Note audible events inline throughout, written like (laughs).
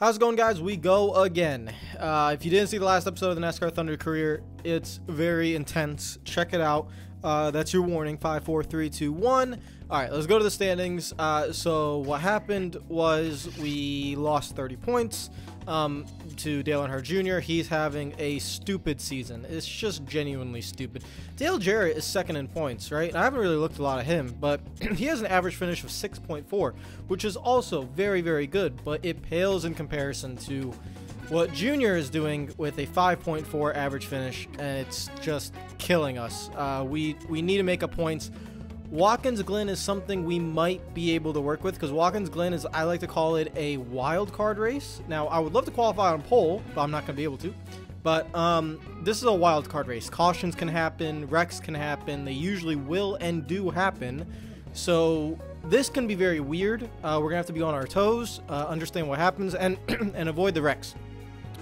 How's it going, guys? We go again. Uh, if you didn't see the last episode of the NASCAR Thunder career, it's very intense. Check it out. Uh, that's your warning. Five, four, three, two, one. All right, let's go to the standings. Uh, so what happened was we lost 30 points um, to Dale Earnhardt Jr. He's having a stupid season. It's just genuinely stupid. Dale Jarrett is second in points, right? I haven't really looked a lot at him, but (clears throat) he has an average finish of 6.4, which is also very, very good, but it pales in comparison to what Junior is doing with a 5.4 average finish, and it's just killing us. Uh, we we need to make up points. Watkins Glen is something we might be able to work with because Watkins Glen is I like to call it a wild card race. Now I would love to qualify on pole, but I'm not going to be able to. But um, this is a wild card race. Cautions can happen, wrecks can happen. They usually will and do happen. So this can be very weird. Uh, we're gonna have to be on our toes, uh, understand what happens, and (clears throat) and avoid the wrecks.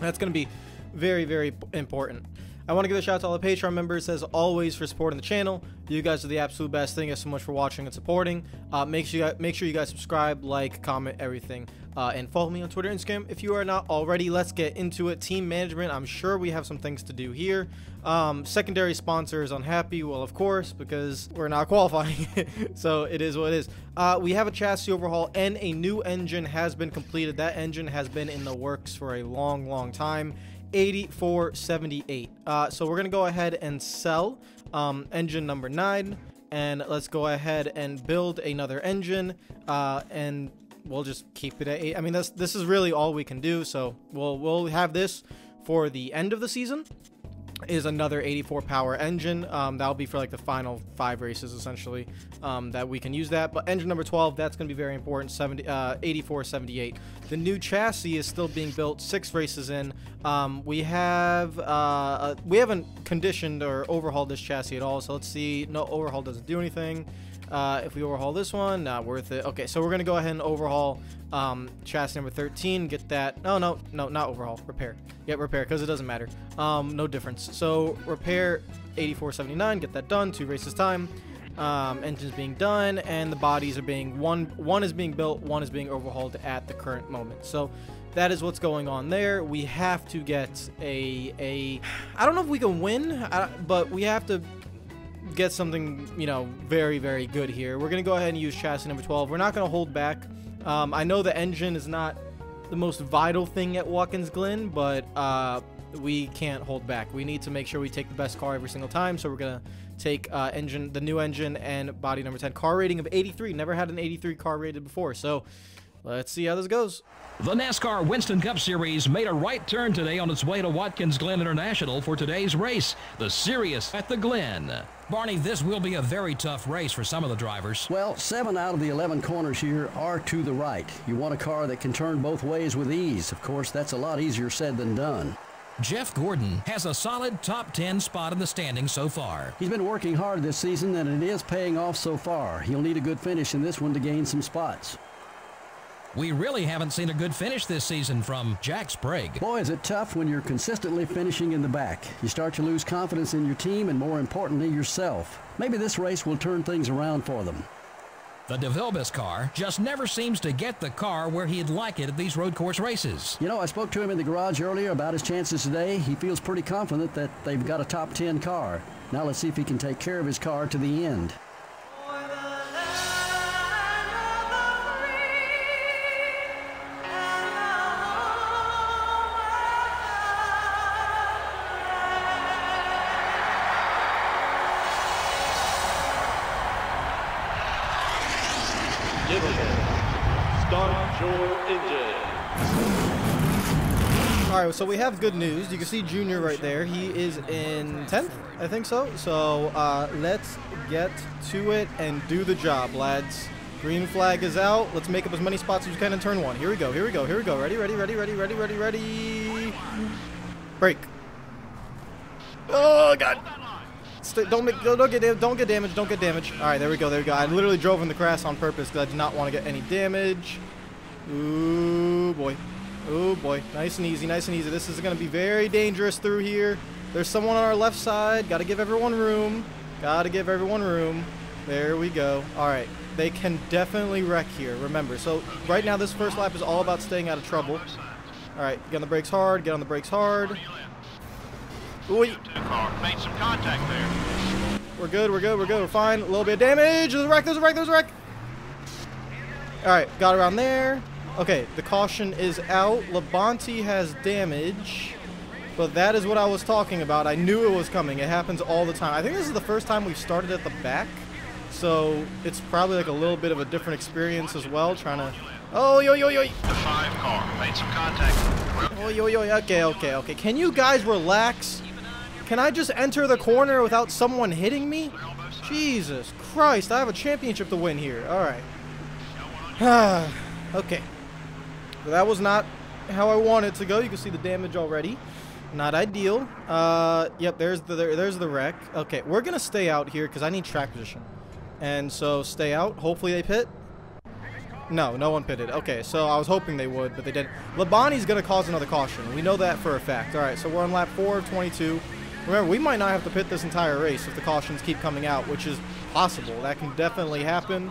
That's going to be very, very important. I want to give a shout out to all the Patreon members, as always, for supporting the channel. You guys are the absolute best. Thank you so much for watching and supporting. Uh, make sure you guys, make sure you guys subscribe, like, comment, everything, uh, and follow me on Twitter and Instagram if you are not already. Let's get into it. Team management. I'm sure we have some things to do here. Um, secondary sponsors unhappy. Well, of course, because we're not (laughs) qualifying. (laughs) so it is what it is. Uh, we have a chassis overhaul and a new engine has been completed. That engine has been in the works for a long, long time 8478. Uh, so we're to go ahead and sell um, engine number 9. And let's go ahead and build another engine. Uh, and we'll just keep it at 8. I mean, this, this is really all we can do. So we'll, we'll have this for the end of the season is another 84 power engine. Um, that'll be for like the final five races essentially um, that we can use that. But engine number 12, that's going to be very important. 70, uh, 84, 78. The new chassis is still being built. Six races in. Um, we have uh, uh, we haven't conditioned or overhauled this chassis at all. So let's see. No overhaul doesn't do anything. Uh, if we overhaul this one, not worth it. Okay, so we're going to go ahead and overhaul um, chassis number 13. Get that. No, no, no, not overhaul. Repair. Yeah, repair, because it doesn't matter. Um, no difference. So repair 8479. Get that done. Two races time. Um, engines being done, and the bodies are being one. One is being built. One is being overhauled at the current moment. So that is what's going on there. We have to get a a. I don't know if we can win, but we have to get something, you know, very, very good here. We're going to go ahead and use chassis number 12. We're not going to hold back. Um, I know the engine is not the most vital thing at Watkins Glen, but uh, we can't hold back. We need to make sure we take the best car every single time, so we're going to take uh, engine, the new engine and body number 10. Car rating of 83. Never had an 83 car rated before, so let's see how this goes. The NASCAR Winston Cup Series made a right turn today on its way to Watkins Glen International for today's race, the Sirius at the Glen. Barney, this will be a very tough race for some of the drivers. Well, seven out of the 11 corners here are to the right. You want a car that can turn both ways with ease. Of course, that's a lot easier said than done. Jeff Gordon has a solid top 10 spot in the standings so far. He's been working hard this season, and it is paying off so far. He'll need a good finish in this one to gain some spots. We really haven't seen a good finish this season from Jack Sprague. Boy, is it tough when you're consistently finishing in the back. You start to lose confidence in your team and, more importantly, yourself. Maybe this race will turn things around for them. The DeVilbiss car just never seems to get the car where he'd like it at these road course races. You know, I spoke to him in the garage earlier about his chances today. He feels pretty confident that they've got a top 10 car. Now let's see if he can take care of his car to the end. Start your engine. All right, so we have good news. You can see Junior right there. He is in 10th, I think so. So uh, let's get to it and do the job, lads. Green flag is out. Let's make up as many spots as we can in turn one. Here we go, here we go, here we go. Ready, ready, ready, ready, ready, ready, ready. Break. Oh, God. Don't make, don't get don't get damaged. Don't get damaged. All right, there we go. There we go. I literally drove in the grass on purpose because I did not want to get any damage. Ooh boy. Oh boy. Nice and easy. Nice and easy. This is going to be very dangerous through here. There's someone on our left side. Got to give everyone room. Got to give everyone room. There we go. All right. They can definitely wreck here. Remember. So right now this first lap is all about staying out of trouble. All right, get on the brakes hard. Get on the brakes hard. Ooh, made some contact there. we're good. We're good. We're good. We're fine. A little bit of damage. There's a wreck. There's a wreck. There's a wreck. All right, got around there. Okay, the caution is out. Labonte has damage. But that is what I was talking about. I knew it was coming. It happens all the time. I think this is the first time we've started at the back. So it's probably like a little bit of a different experience as well. Trying to... Oh, yo, yo, yo. The five car made some contact. Oh, yo, yo, yo. Okay, okay, okay. Can you guys relax? Can I just enter the corner without someone hitting me? Jesus Christ, I have a championship to win here. All right. (sighs) okay. Well, that was not how I wanted to go. You can see the damage already. Not ideal. Uh, yep, there's the there, there's the wreck. Okay, we're gonna stay out here because I need track position, and so stay out. Hopefully they pit. No, no one pitted. Okay, so I was hoping they would, but they didn't. Labonte's gonna cause another caution. We know that for a fact. All right, so we're on lap four of 22. Remember, we might not have to pit this entire race if the cautions keep coming out, which is possible. That can definitely happen.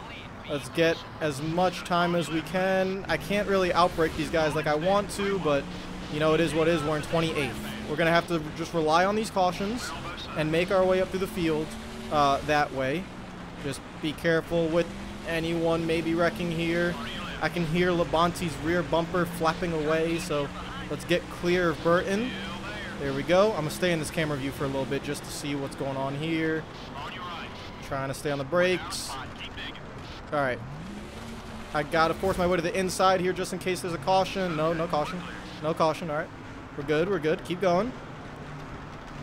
Let's get as much time as we can. I can't really outbreak these guys like I want to, but you know, it is what it is. We're in 28th. We're going to have to just rely on these cautions and make our way up through the field uh, that way. Just be careful with anyone maybe wrecking here. I can hear Labonte's rear bumper flapping away, so let's get clear of Burton. There we go. I'm going to stay in this camera view for a little bit just to see what's going on here. Trying to stay on the brakes. All right. I got to force my way to the inside here just in case there's a caution. No, no caution. No caution. All right. We're good. We're good. Keep going.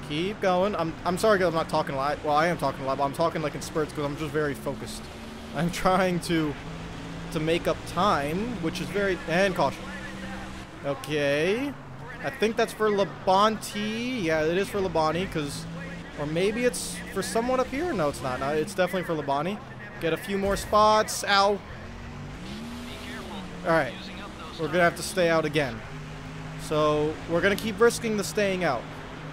Keep going. I'm, I'm sorry because I'm not talking a lot. Well, I am talking a lot, but I'm talking like in spurts because I'm just very focused. I'm (laughs) trying to to make up time, which is very... And caution. Okay. I think that's for Labonte. Yeah, it is for Labonte because... Or maybe it's for someone up here? No, it's not. No, it's definitely for Labonte. Get a few more spots. Ow. Alright. We're going to have to stay out again. So, we're going to keep risking the staying out.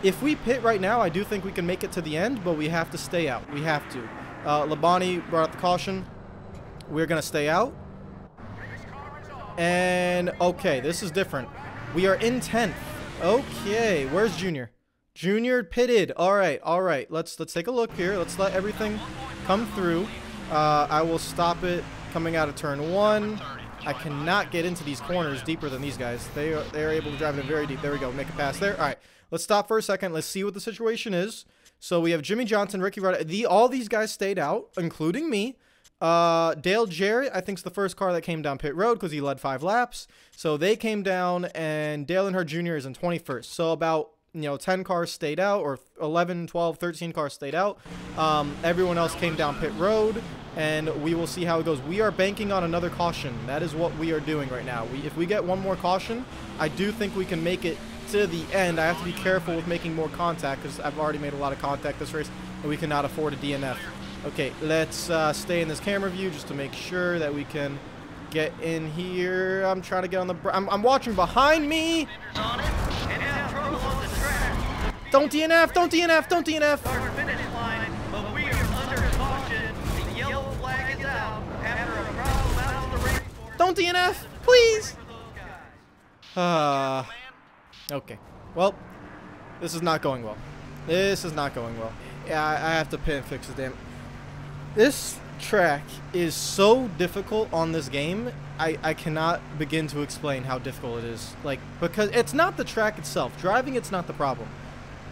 If we pit right now, I do think we can make it to the end, but we have to stay out. We have to. Uh, Labonte brought up the caution. We're going to stay out. And, okay, this is different. We are in 10th. Okay, where's Junior? Junior pitted. All right, all right. Let's let's take a look here. Let's let everything come through. Uh, I will stop it coming out of turn one. I cannot get into these corners deeper than these guys. They are they are able to drive it very deep. There we go. Make a pass there. All right. Let's stop for a second. Let's see what the situation is. So we have Jimmie Johnson, Ricky Rudd. The all these guys stayed out, including me. Uh, Dale Jarrett, I think, is the first car that came down pit road because he led five laps. So they came down, and Dale Earnhardt Jr. is in 21st. So about you know 10 cars stayed out, or 11, 12, 13 cars stayed out. Um, everyone else came down pit road, and we will see how it goes. We are banking on another caution. That is what we are doing right now. We, if we get one more caution, I do think we can make it to the end. I have to be careful with making more contact because I've already made a lot of contact this race, and we cannot afford a DNF. Okay, let's uh, stay in this camera view just to make sure that we can get in here. I'm trying to get on the... I'm, I'm watching behind me. Don't DNF, don't DNF, don't DNF. Don't DNF, please. Uh, okay. Well, this is not going well. This is not going well. Yeah, I, I have to pin and fix the damn... This track is so difficult on this game. I, I cannot begin to explain how difficult it is. Like, because it's not the track itself. Driving, it's not the problem.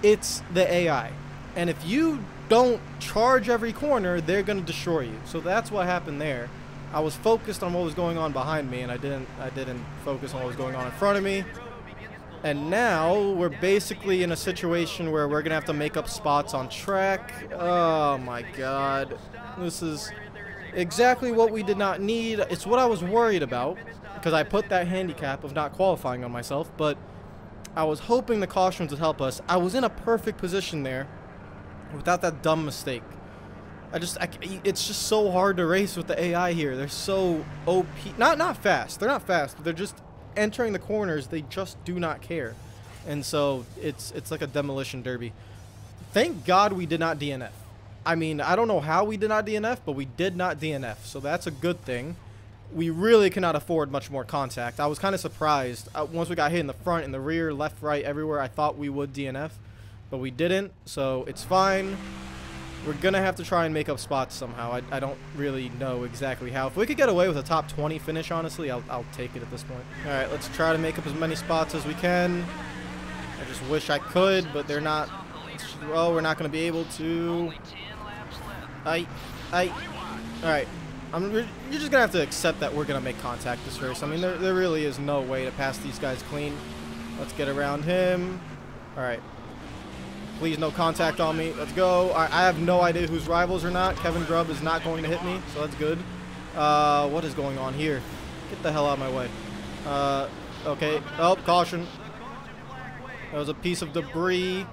It's the AI. And if you don't charge every corner, they're going to destroy you. So that's what happened there. I was focused on what was going on behind me, and I didn't I didn't focus on what was going on in front of me. And now we're basically in a situation where we're gonna have to make up spots on track. Oh my god. This is exactly what we did not need. It's what I was worried about because I put that handicap of not qualifying on myself, but I was hoping the cautions would help us. I was in a perfect position there without that dumb mistake. I just, I, it's just so hard to race with the AI here. They're so OP. Not, not fast. They're not fast. They're just entering the corners. They just do not care, and so it's, it's like a demolition derby. Thank God we did not DNF. I mean, I don't know how we did not DNF, but we did not DNF, so that's a good thing. We really cannot afford much more contact. I was kind of surprised. Uh, once we got hit in the front, in the rear, left, right, everywhere, I thought we would DNF, but we didn't, so it's fine. We're going to have to try and make up spots somehow. I, I don't really know exactly how. If we could get away with a top 20 finish, honestly, I'll, I'll take it at this point. All right, let's try to make up as many spots as we can. I just wish I could, but they're not... Oh, we're not going to be able to... I... I... All right. I'm, you're just gonna have to accept that we're gonna make contact this race. I mean, there, there really is no way to pass these guys clean. Let's get around him. All right. Please, no contact on me. Let's go. I, I have no idea who's rivals or not. Kevin Grubb is not going to hit me, so that's good. Uh, what is going on here? Get the hell out of my way. Uh, okay. Oh, caution. That was a piece of debris.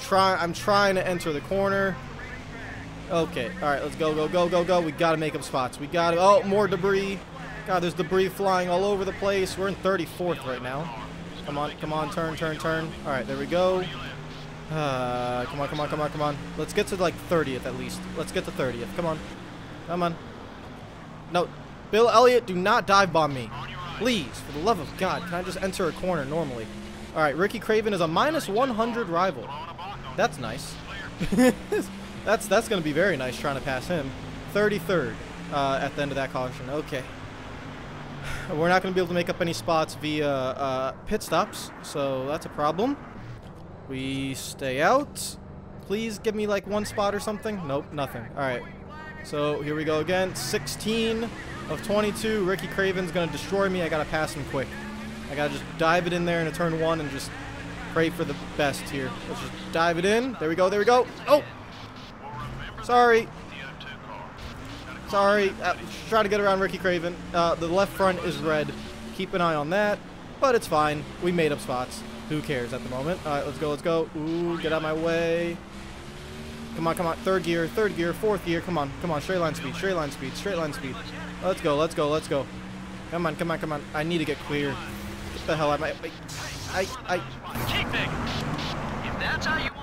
Try. I'm trying to enter the corner. Okay, all right, let's go, go, go, go, go. We got to make up spots. We got to, oh, more debris. God, there's debris flying all over the place. We're in 34th right now. Come on, come on, turn, turn, turn. All right, there we go. Uh, come on, come on, come on, come on. Let's get to like 30th at least. Let's get to 30th. Come on. Come on. No, Bill Elliott, do not dive bomb me. Please, for the love of God, can I just enter a corner normally? All right, Ricky Craven is a minus 100 rival. That's nice. (laughs) That's that's going to be very nice trying to pass him. 33rd uh, at the end of that caution. Okay. (sighs) We're not going to be able to make up any spots via uh, pit stops, so that's a problem. We stay out. Please give me like one spot or something. Nope, nothing. All right. So here we go again. 16 of 22. Ricky Craven's going to destroy me. I got to pass him quick. I got to just dive it in there in a turn one and just pray for the best here. Let's just dive it in. There we go. There we go. Oh! Sorry. Sorry. Uh, try to get around Ricky Craven. Uh, the left front is red. Keep an eye on that. But it's fine. We made up spots. Who cares at the moment? All right, let's go. Let's go. Ooh, get out of my way. Come on, come on. Third gear, third gear, fourth gear. Come on, come on. Straight line speed, straight line speed, straight line speed. Let's go, let's go, let's go. Come on, come on, come on. I need to get clear. Get the hell out of my... I... I... I...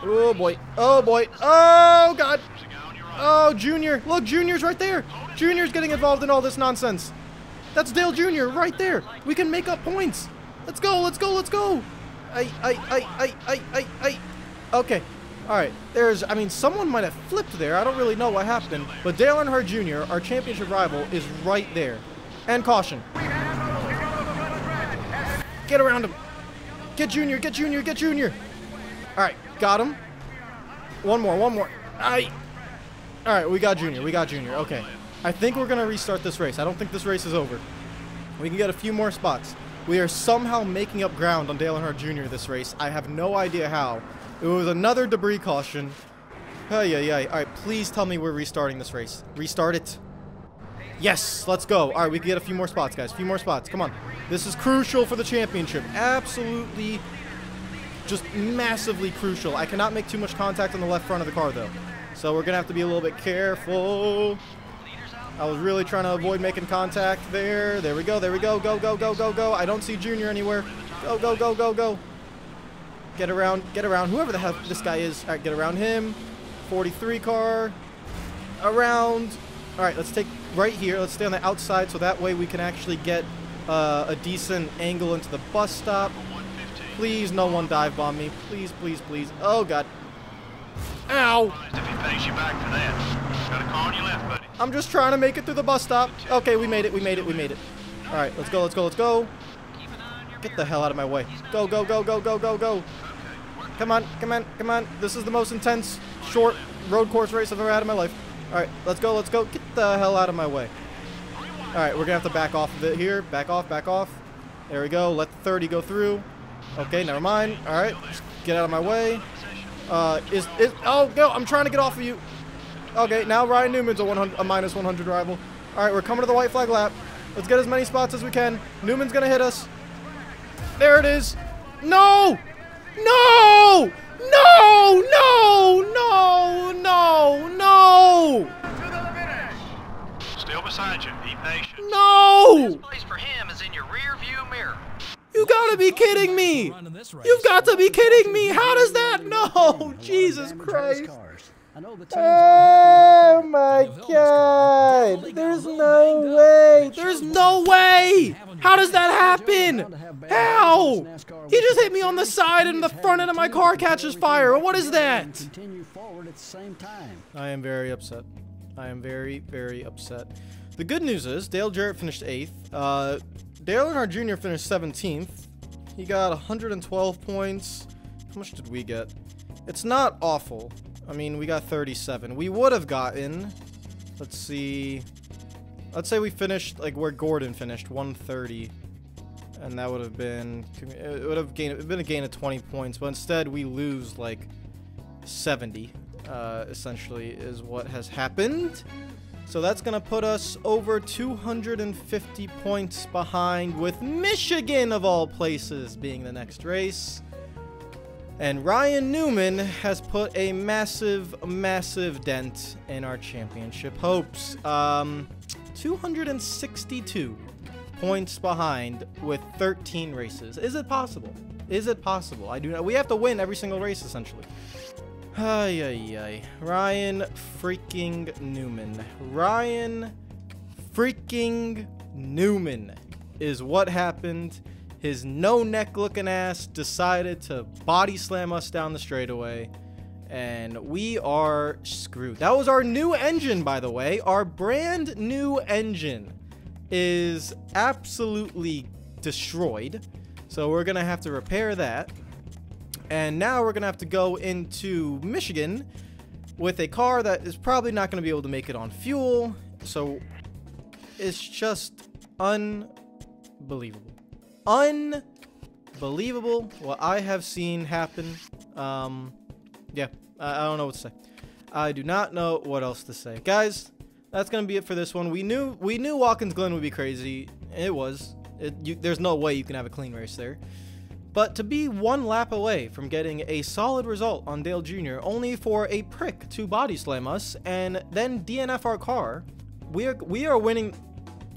Oh, boy. Oh, boy. Oh, God. Oh, Junior. Look, Junior's right there. Junior's getting involved in all this nonsense. That's Dale Jr. right there. We can make up points. Let's go, let's go, let's go. I, I, I, I, I, I, I. Okay. All right. There's, I mean, someone might have flipped there. I don't really know what happened. But Dale Earnhardt Jr., our championship rival, is right there. And caution. Get around him. Get Junior, get Junior, get Junior. All right. Got him. One more, one more. I. All right, we got Junior. We got Junior. Okay. I think we're going to restart this race. I don't think this race is over. We can get a few more spots. We are somehow making up ground on Dale Earnhardt Jr. this race. I have no idea how. It was another debris caution. Oh, yeah, yeah. All right, please tell me we're restarting this race. Restart it. Yes, let's go. All right, we can get a few more spots, guys. A few more spots. Come on. This is crucial for the championship. Absolutely, just massively crucial. I cannot make too much contact on the left front of the car, though. So we're going to have to be a little bit careful. I was really trying to avoid making contact there. There we go. There we go. Go, go, go, go, go. I don't see Junior anywhere. Go, go, go, go, go. Get around. Get around. Whoever the hell this guy is. All right, get around him. 43 car. Around. All right, let's take right here. Let's stay on the outside so that way we can actually get uh, a decent angle into the bus stop. Please, no one dive bomb me. Please, please, please. Oh, God. Ow! I'm just trying to make it through the bus stop. Okay, we made it, we made it, we made it. Alright, let's go, let's go, let's go. Get the hell out of my way. Go, go, go, go, go, go, go. Come on, come on, come on. This is the most intense, short road course race I've ever had in my life. Alright, let's go, let's go. Get the hell out of my way. Alright, we're gonna have to back off of it here. Back off, back off. There we go. Let the 30 go through. Okay, never mind. Alright, get out of my way. Uh, is, is, oh, go, I'm trying to get off of you. Okay, now Ryan Newman's a, 100, a minus 100 rival. All right, we're coming to the white flag lap. Let's get as many spots as we can. Newman's going to hit us. There it is. No! No! No! No! No! No! No! Still beside you. Be patient. No! place for him is in your rear view mirror. You gotta be kidding me! You've got to be kidding me! How does that? No! Jesus Christ! I know the teams aren't Oh my The Vilbis car god! There's no way! There's no way! How does that happen? How? days in this NASCAR He just hit me on the side and the front end of my car catches fire. What is that? Continue forward at the same time. I am very upset. I am very, very upset. The good news is Dale Jarrett finished 8th. Uh, Dale Earnhardt Jr. finished 17th. He got 112 points. How much did we get? It's not awful. I mean, we got 37. We would have gotten, let's see, let's say we finished like where Gordon finished, 130. And that would have been, it would have gained, been a gain of 20 points. But instead, we lose like 70 uh, essentially is what has happened. So that's going to put us over 250 points behind with Michigan of all places being the next race. And Ryan Newman has put a massive, massive dent in our championship hopes. Um, 262 points behind with 13 races. Is it possible? Is it possible? I do not. We have to win every single race essentially. Ay, ay, ay. Ryan freaking Newman. Ryan freaking Newman is what happened. His no neck looking ass decided to body slam us down the straightaway. And we are screwed. That was our new engine, by the way. Our brand new engine is absolutely destroyed. So we're going to have to repair that. And now we're going to have to go into Michigan with a car that is probably not going to be able to make it on fuel. So it's just unbelievable. Unbelievable what I have seen happen. Um, yeah, I, I don't know what to say. I do not know what else to say. Guys, that's to be it for this one. We knew we knew Watkins Glen would be crazy. It was. It, you, there's no way you can have a clean race there. But to be one lap away from getting a solid result on Dale Jr., only for a prick to body slam us and then DNF our car, we are, we are winning.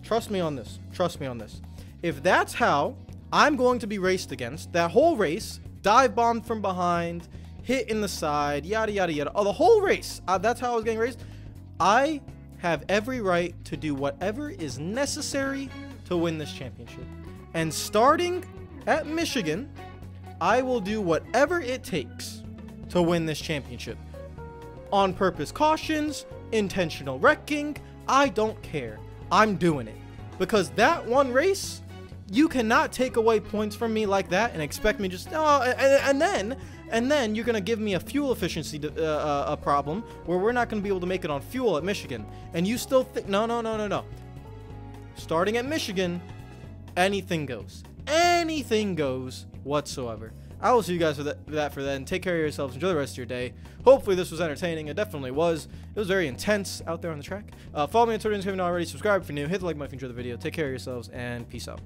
Trust me on this. Trust me on this. If that's how I'm going to be raced against, that whole race, dive bombed from behind, hit in the side, yada, yada, yada, oh, the whole race, uh, that's how I was getting raced, I have every right to do whatever is necessary to win this championship. And starting at Michigan, I will do whatever it takes to win this championship. On purpose cautions, intentional wrecking, I don't care. I'm doing it. Because that one race, you cannot take away points from me like that and expect me just oh and, and then and then you're gonna give me a fuel efficiency uh, uh, a problem where we're not gonna be able to make it on fuel at Michigan and you still think no no no no no starting at Michigan anything goes anything goes whatsoever I will see you guys for that, that for then. Take care of yourselves. Enjoy the rest of your day. Hopefully this was entertaining. It definitely was. It was very intense out there on the track. Uh, follow me on Twitter if you haven't already. Subscribe if you're new. Hit the like button if you enjoyed the video. Take care of yourselves and peace out.